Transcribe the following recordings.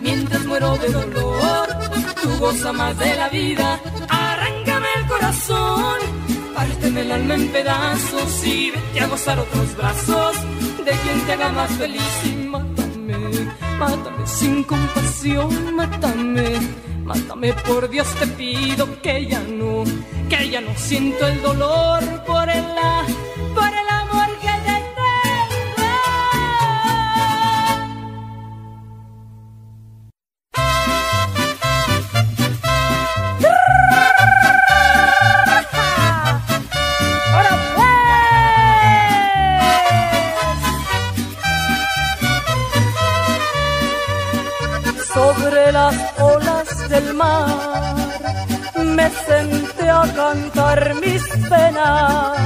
mientras muero de dolor. Tú goza más de la vida, arráncame el corazón. Párteme el alma en pedazos y vete a gozar otros brazos de quien te haga más feliz. Y mátame, mátame sin compasión, mátame. Mátame por Dios te pido que ya no, que ya no siento el dolor por el, por el me senté a cantar mis penas.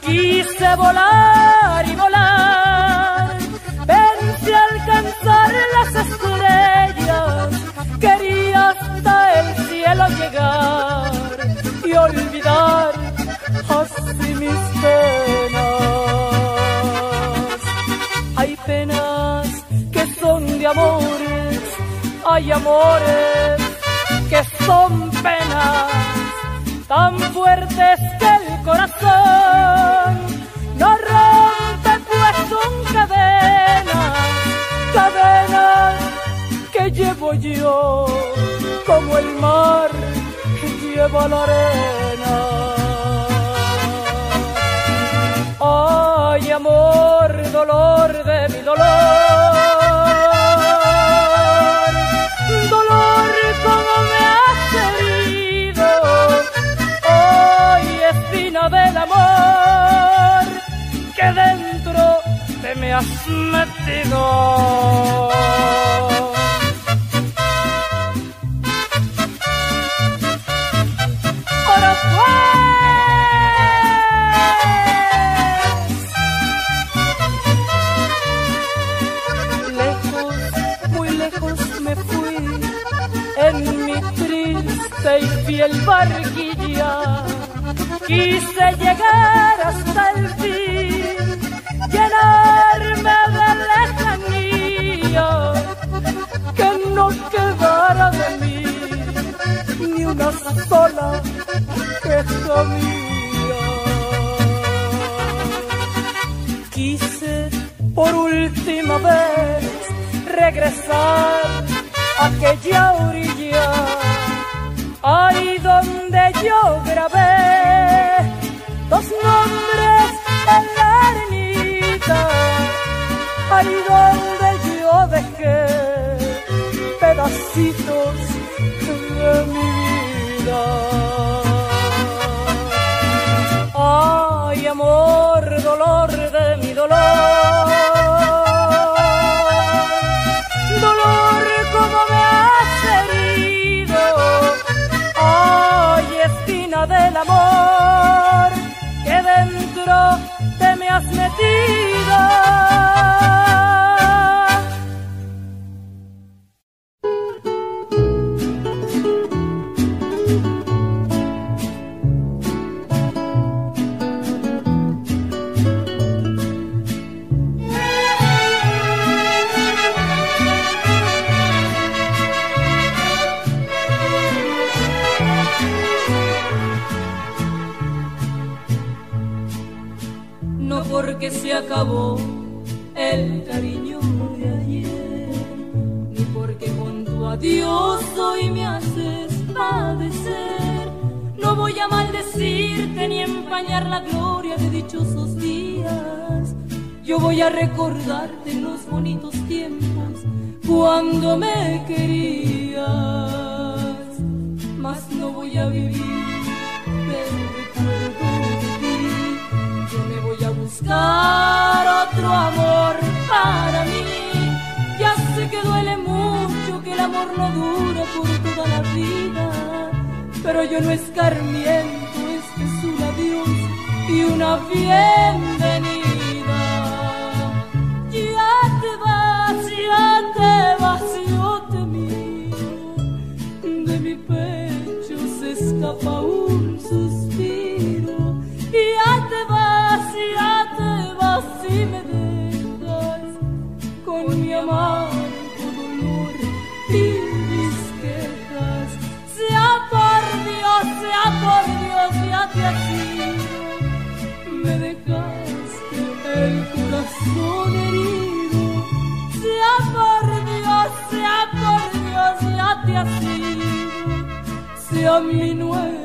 Quise volar y volar, pensé alcanzar las estrellas, quería hasta el cielo llegar y olvidar así mis penas. Hay penas que son de amores hay amores son penas tan fuertes que el corazón no rompe pues son cadenas, cadenas que llevo yo como el mar lleva la arena. Metido. Ahora pues. Lejos, muy lejos me fui en mi triste y fiel barquilla quise llegar hasta sola queja mía. Quise por última vez regresar a aquella orilla, ahí donde yo grabé los nombres en la arenita, ahí donde yo dejé pedacitos de mi vida. Ay, amor, dolor de mi dolor. Por Dios, ya te has Me dejaste el corazón herido. Sea por Dios, sea por Dios, ya te has Sea mi nuevo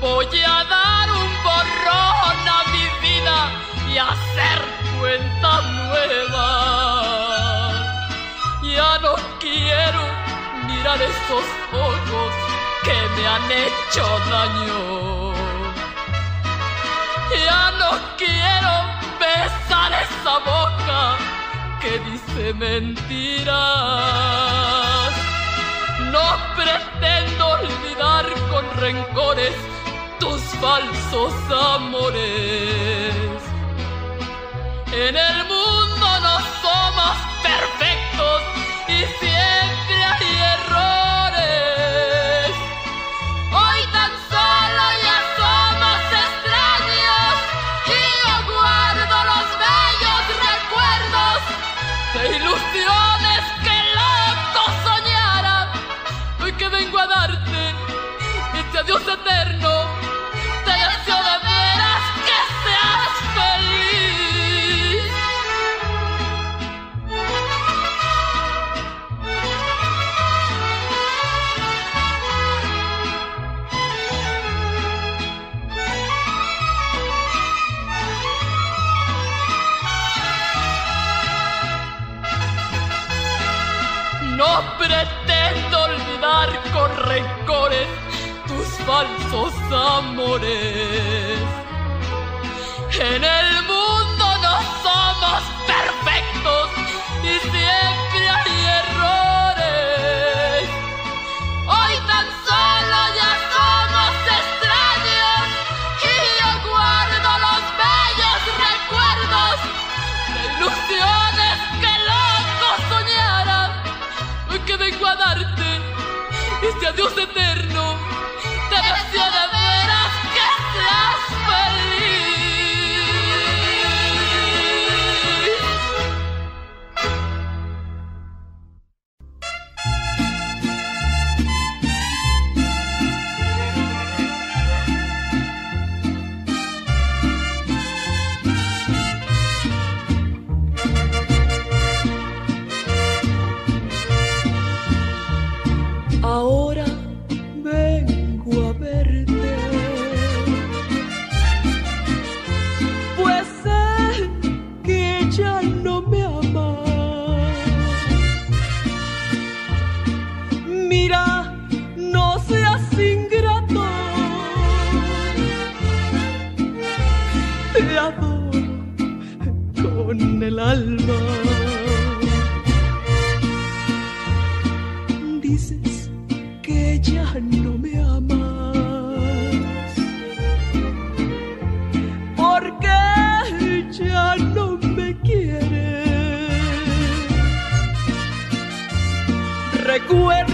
Voy a dar un borrón a mi vida y hacer cuenta nueva. Ya no quiero mirar esos ojos que me han hecho daño. Ya no quiero besar esa boca que dice mentiras no pretendo olvidar con rencores tus falsos amores. En el mundo este falsos amores. En el mundo no somos perfectos y siempre hay errores. Hoy tan solo ya somos extraños y yo guardo los bellos recuerdos de ilusiones que loco soñara que vengo a darte este adiós de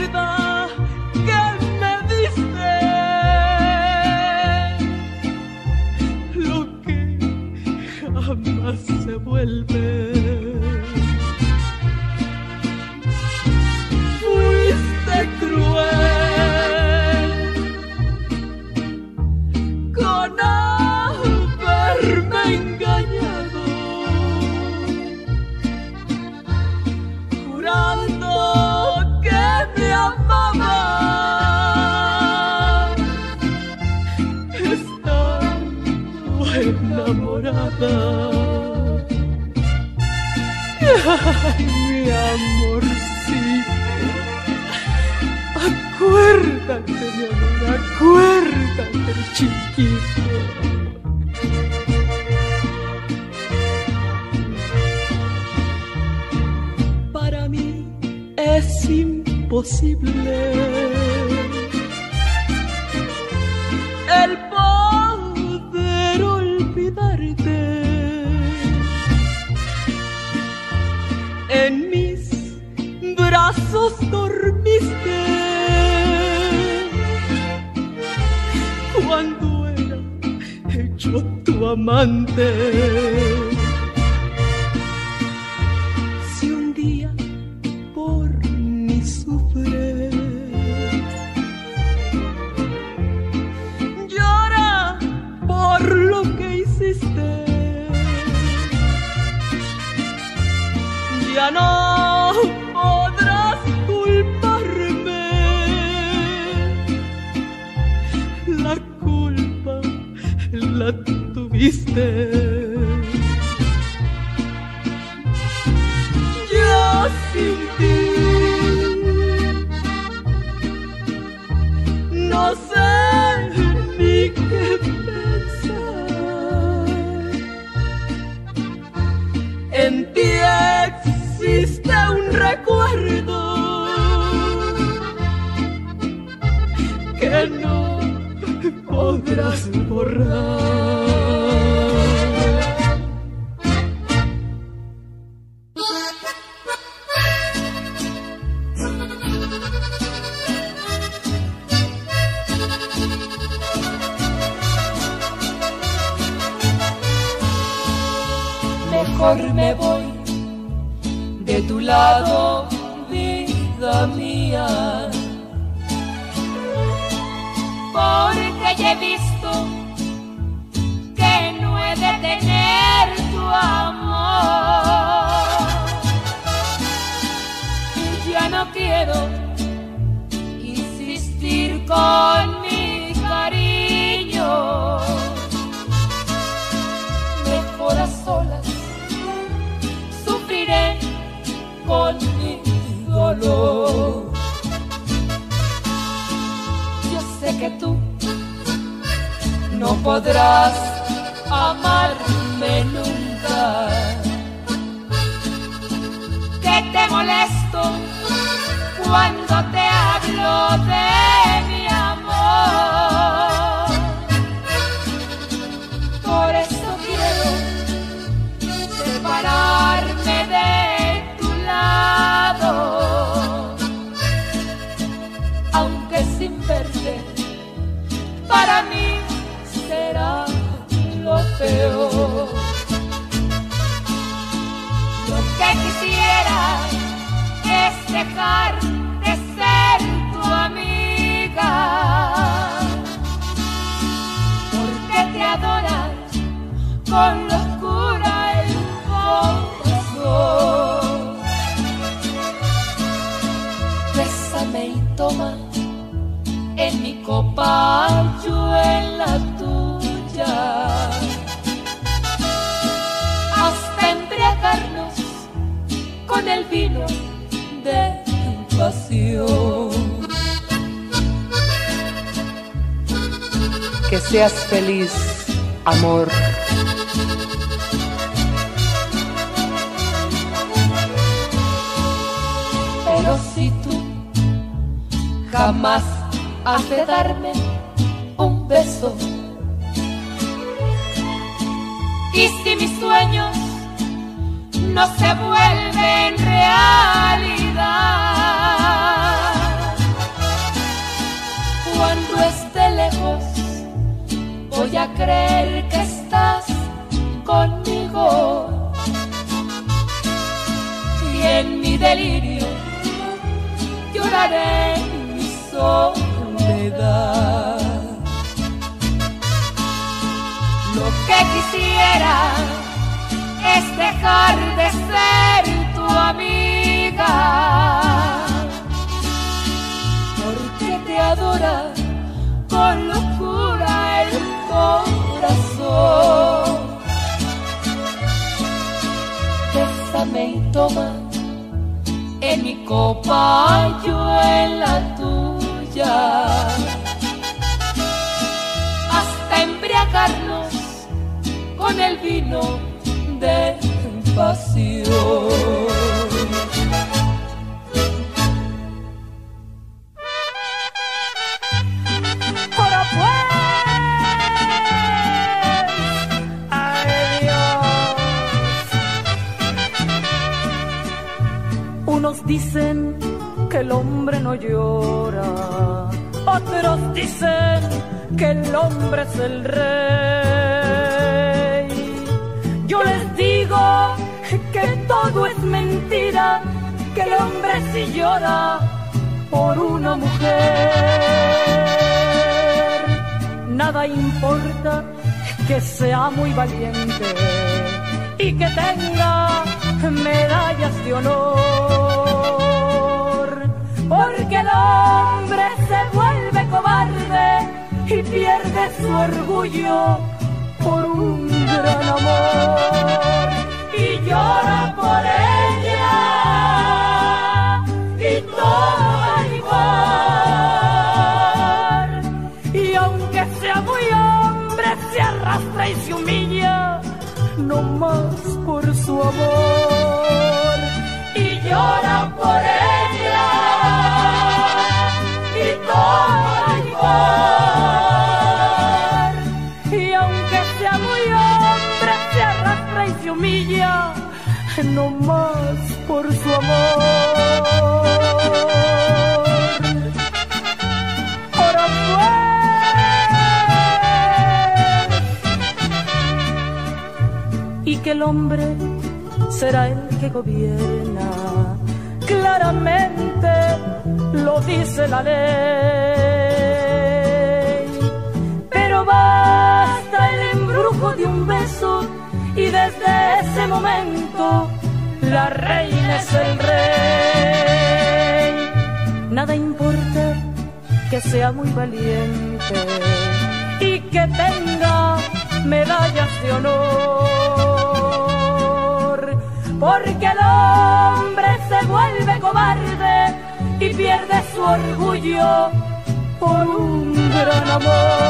vida que me diste, lo que jamás se vuelve. verdad. Ay, mi acuérdate, mi amor, acuérdate, chiquito. Para mí es imposible la tuviste. Yo sin ti. vida mía, porque llevé podrás amarme nunca. Que te molesto cuando te hablo de de ser tu amiga, porque te adoras con locura el corazón. Bésame y toma en mi copa, yo en la tuya. Hasta embriagarnos con el vino Que seas feliz, amor. Pero si tú jamás has de darme un beso, y si mis sueños no se vuelven realidad, Lo que quisiera es dejar de ser tu amiga, porque te adora con locura el corazón. Bésame y toma en mi copa, yo tuya. Hasta embriagarnos con el vino de pasión. Unos dicen que el hombre no llora, otros dicen que el hombre es el rey. Yo les digo que todo es mentira, que el hombre sí llora por una mujer. Nada importa que sea muy valiente y que tenga medallas de honor. Porque el hombre se vuelve cobarde y pierde su orgullo por un gran amor. Y llora por ella y toma igual. Y aunque sea muy hombre, se arrastra y se humilla, no más por su amor. Y llora por ella el hombre será el que gobierna. Claramente lo dice la ley. Pero basta el embrujo de un beso y desde ese momento la reina es el rey. Nada importa que sea muy valiente y que tenga medallas de honor. Porque el hombre se vuelve cobarde y pierde su orgullo por un gran amor.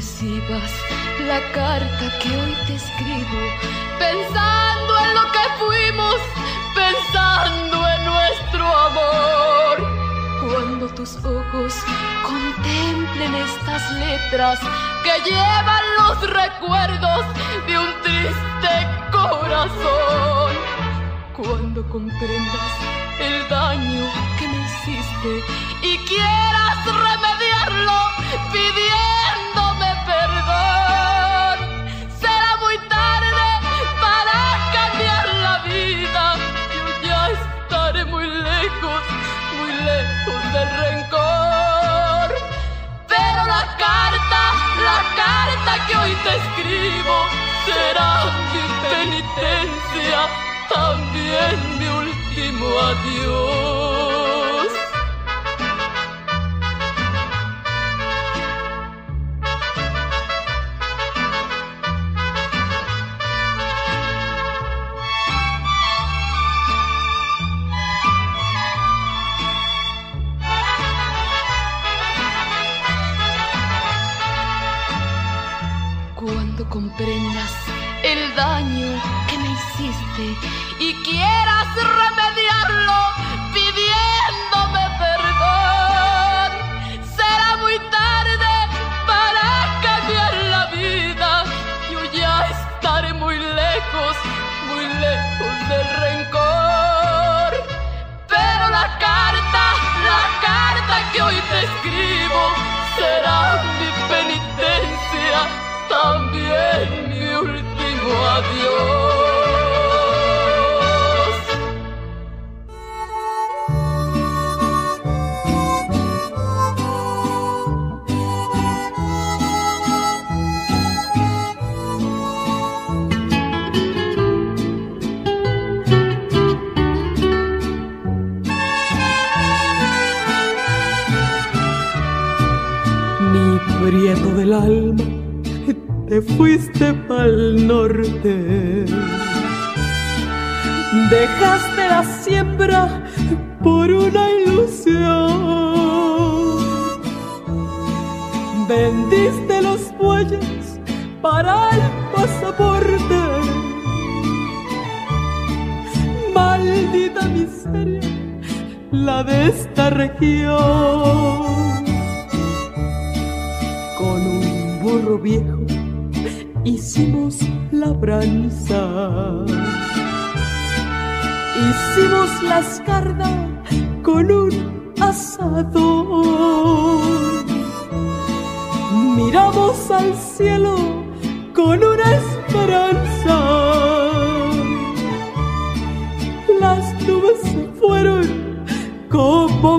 Recibas la carta que hoy te escribo, pensando en lo que fuimos, pensando en nuestro amor. Cuando tus ojos contemplen estas letras que llevan los recuerdos de un triste corazón. Cuando comprendas el daño que me hiciste y quieras remediarlo pidiéndome del rencor. Pero la carta, la carta que hoy te escribo será mi penitencia, también mi último adiós.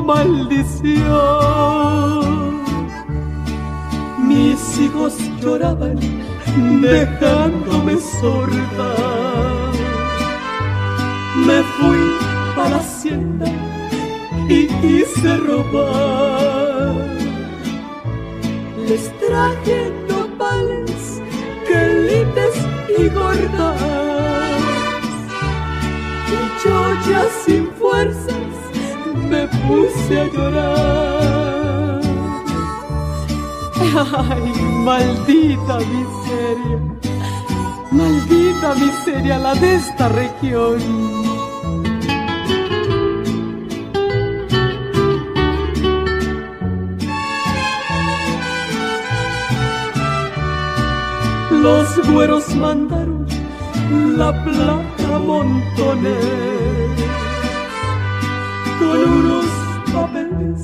Maldición. Mis hijos lloraban dejándome sorda. Me fui para la hacienda y quise robar. Les traje nopales, quelites y gordas. Y yo ya sin fuerzas me puse a llorar. Ay, maldita miseria, maldita miseria la de esta región. Los güeros mandaron la plata a con unos papeles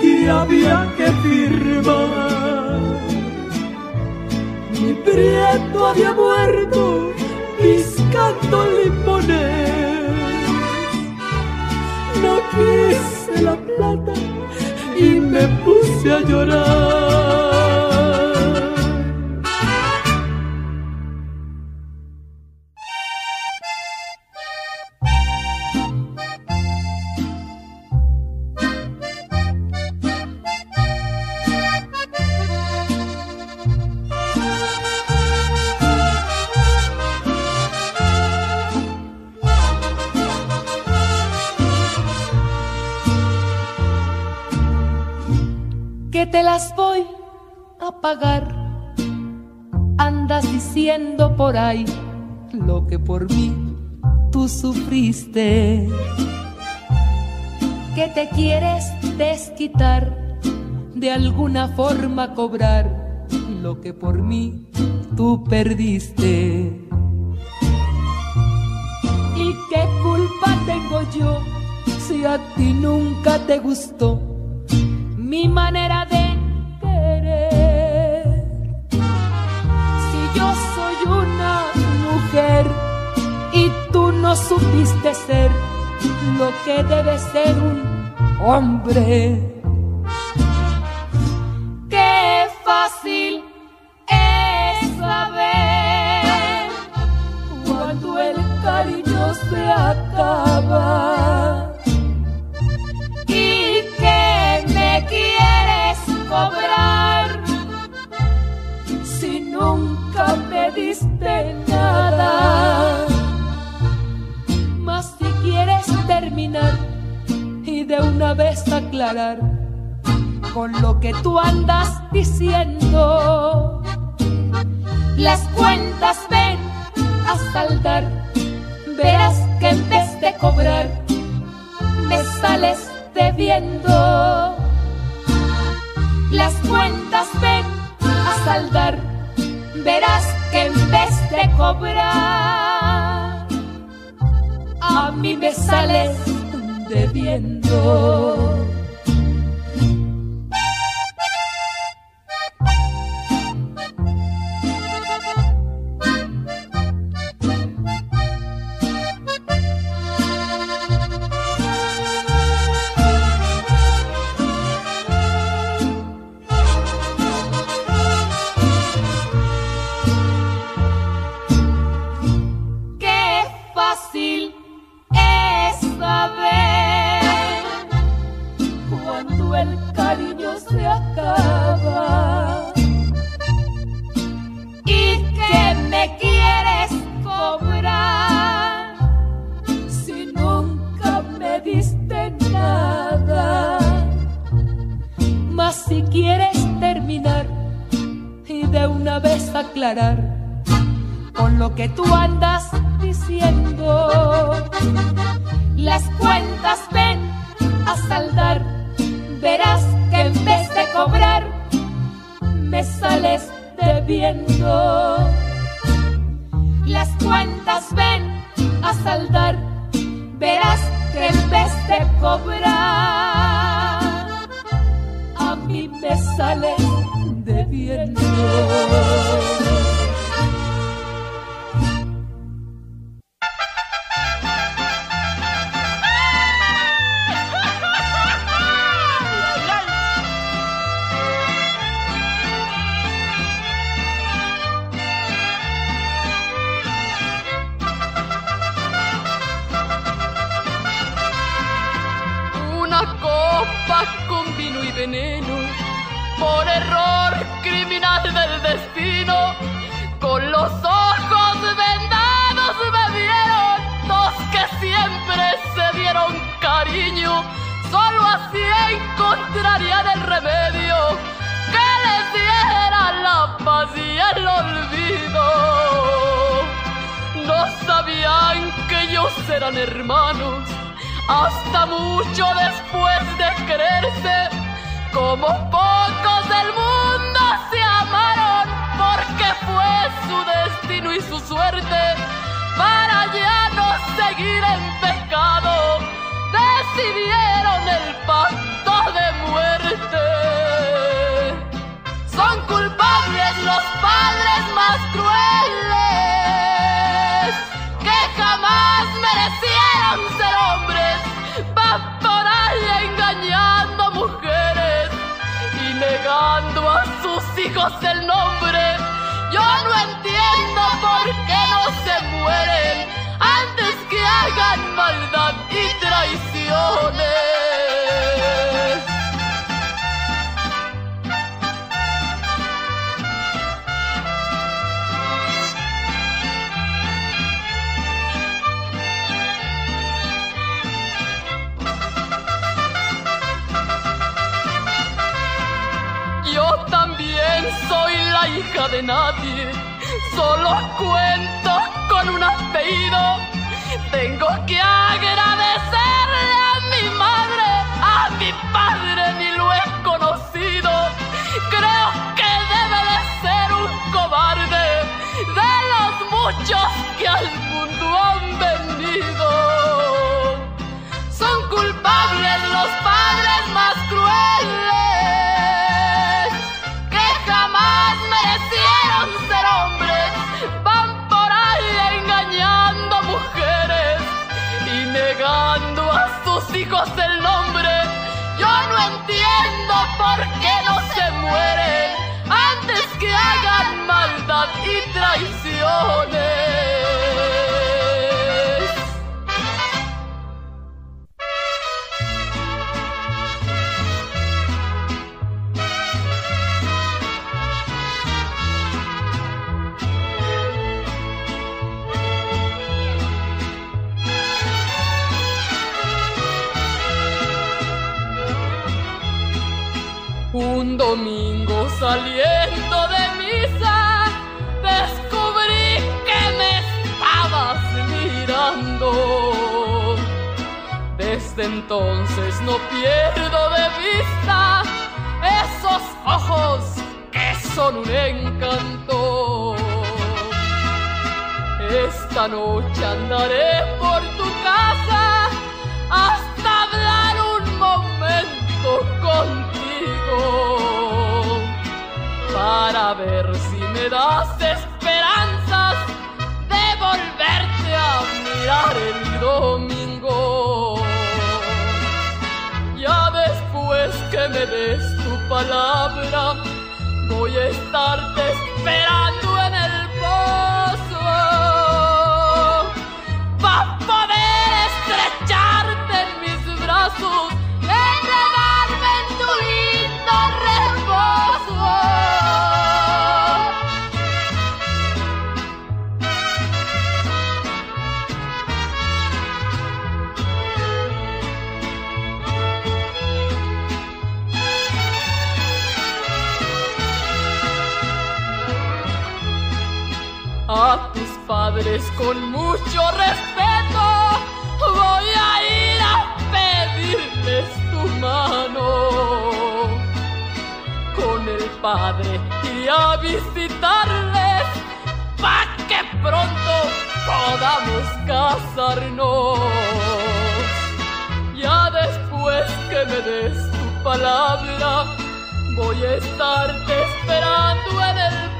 que había que firmar. Mi prieto había muerto piscando limones. No quise la plata y me puse a llorar. Te las voy a pagar. Andas diciendo por ahí lo que por mí tú sufriste. Que te quieres desquitar, de alguna forma cobrar lo que por mí tú perdiste. ¿Y qué culpa tengo yo si a ti nunca te gustó mi manera de tú no supiste ser lo que debe ser un hombre. Qué fácil es saber cuando el cariño se acaba y que me quieres cobrar si nunca me diste nada. Y de una vez aclarar con lo que tú andas diciendo, las cuentas ven a saldar, verás que en vez de cobrar, me sales debiendo. Las cuentas ven a saldar, verás que en vez de cobrar, a mí me sales debiendo. Paz y el olvido. No sabían que ellos eran hermanos hasta mucho después de creerse. Como pocos del mundo se amaron porque fue su destino y su suerte para ya no seguir en pecado. Decidieron el pacto de muerte culpables los padres más crueles que jamás merecieron ser hombres, ahí engañando mujeres y negando a sus hijos el nombre. Yo no entiendo por qué no se mueren antes que hagan maldad y traiciones. Hija de nadie, solo cuento con un apellido. Tengo que agradecerle a mi madre, a mi padre ni lo he conocido. Creo que debe de ser un cobarde de los muchos que al mueren antes que hagan maldad y traiciones. Saliendo de misa, descubrí que me estabas mirando. Desde entonces no pierdo de vista esos ojos que son un encanto. Esta noche andaré por tu casa hasta ver si me das esperanzas de volverte a mirar el domingo. Ya después que me des tu palabra, voy a estarte esperando padres con mucho respeto. Voy a ir a pedirles tu mano. Con el padre y a visitarles pa' que pronto podamos casarnos. Ya después que me des tu palabra, voy a estarte esperando en el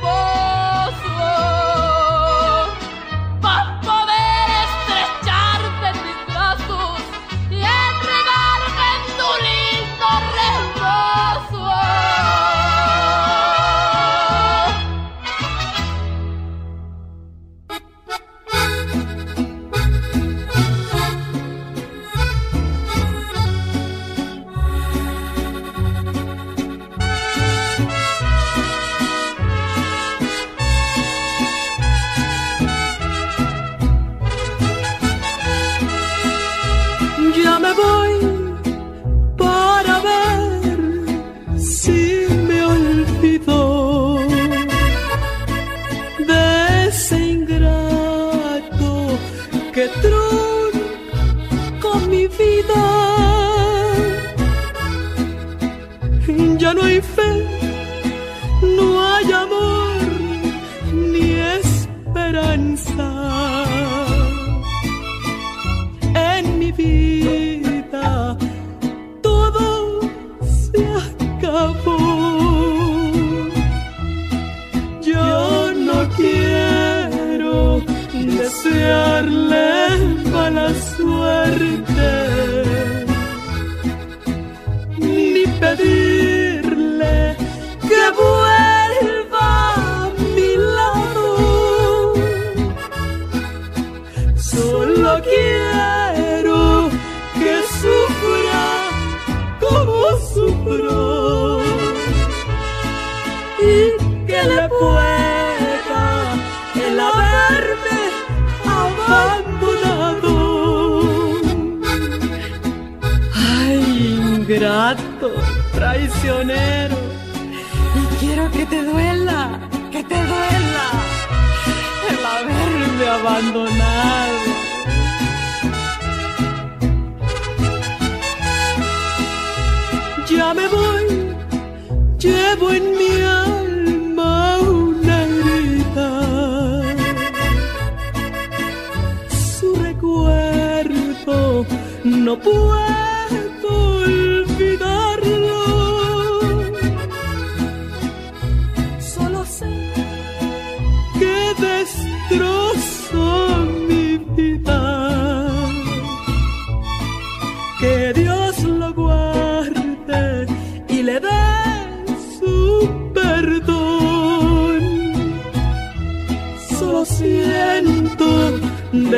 que te duela, que te duela el haberme abandonado. Ya me voy, llevo en mi alma una herida. Su recuerdo no puede.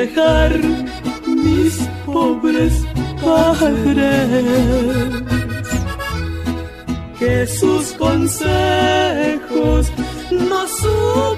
Dejar mis pobres padres. Que sus consejos no supe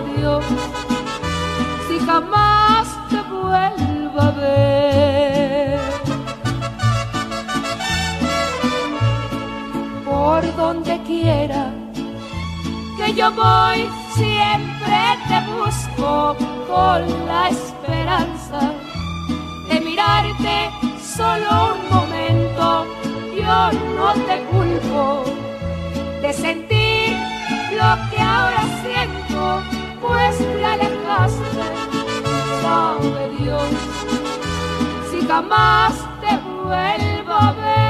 Dios, si jamás te vuelvo a ver. por donde quiera que yo voy, siempre te busco con la esperanza de mirarte solo un momento. Yo no te culpo de sentir lo que ahora siento, pues te alejaste, sabe Dios, si jamás te vuelvo a ver.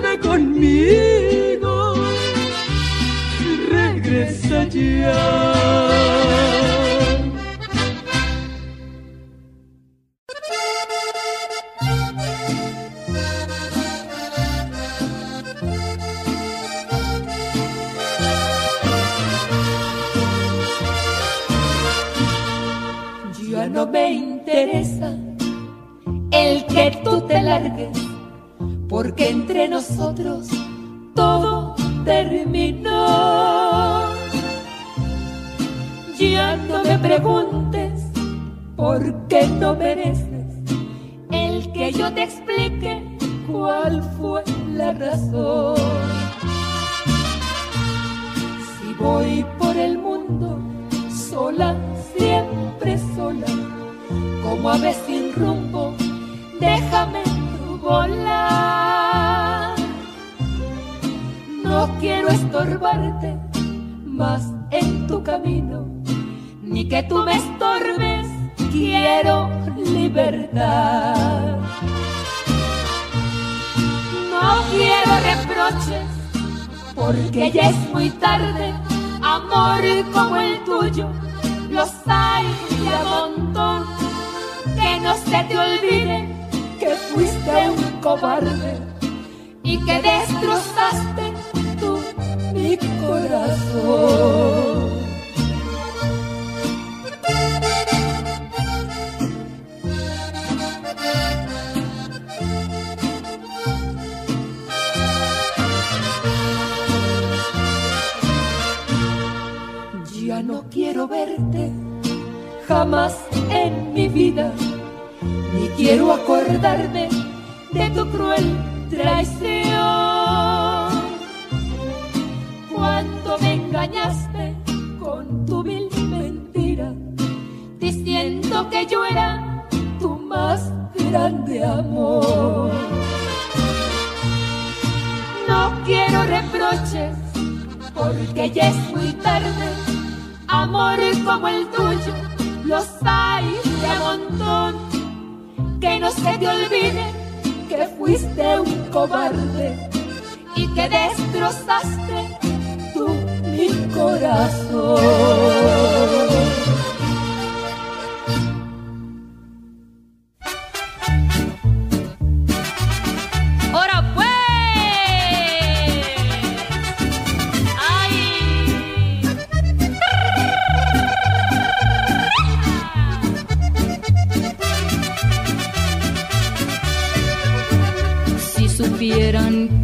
Vuelve conmigo, regresa ya. Nosotros verte jamás en mi vida, ni quiero acordarme de tu cruel traición. Cuando me engañaste con tu vil mentira, diciendo que yo era tu más grande amor. No quiero reproches, porque ya es muy tarde. Amor como el tuyo, los hay de montón. Que no se te olvide que fuiste un cobarde y que destrozaste tú mi corazón.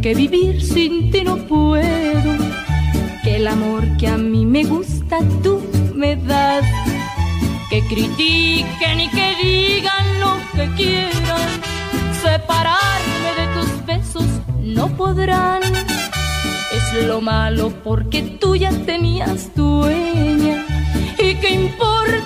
Que vivir sin ti no puedo, que el amor que a mí me gusta tú me das, que critiquen y que digan lo que quieran, separarme de tus besos no podrán. Es lo malo porque tú ya tenías dueña. ¿Y qué importa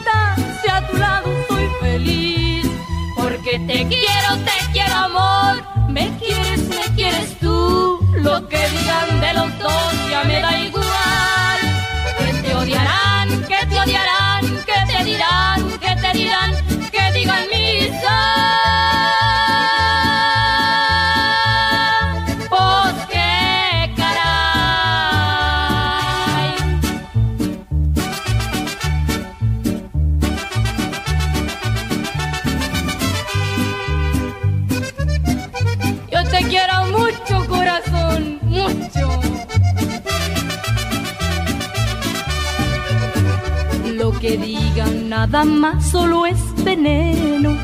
nada más solo es veneno.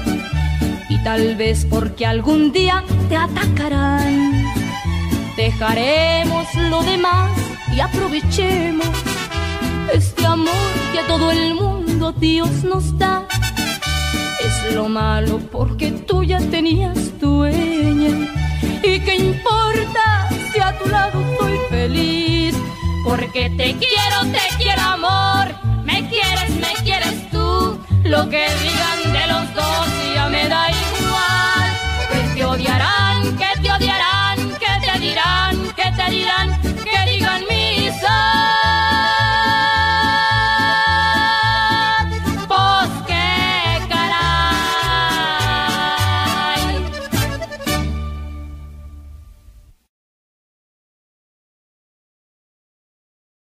Y tal vez porque algún día te atacarán. Dejaremos lo demás y aprovechemos este amor que todo el mundo Dios nos da. Es lo malo porque tú ya tenías dueña. ¿Y qué importa si a tu lado soy feliz? Porque te quiero, te quiero amor. Lo que digan